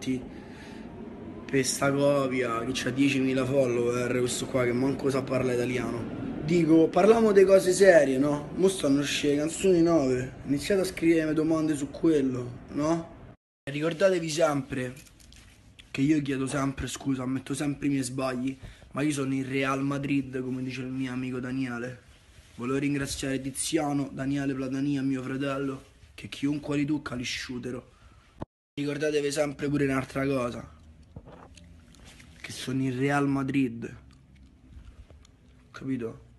avanti per sta copia che c'ha 10.000 follower, questo qua che manco sa parlare italiano. Dico, parliamo di cose serie, no? Mo stanno uscendo canzoni nuove, iniziate a scrivere domande su quello, no? Ricordatevi sempre che io chiedo sempre scusa, ammetto sempre i miei sbagli, ma io sono il Real Madrid, come dice il mio amico Daniele. Volevo ringraziare Tiziano, Daniele Platania, mio fratello, che chiunque li tocca li sciutero. Ricordatevi sempre pure un'altra cosa, che sono il Real Madrid, capito?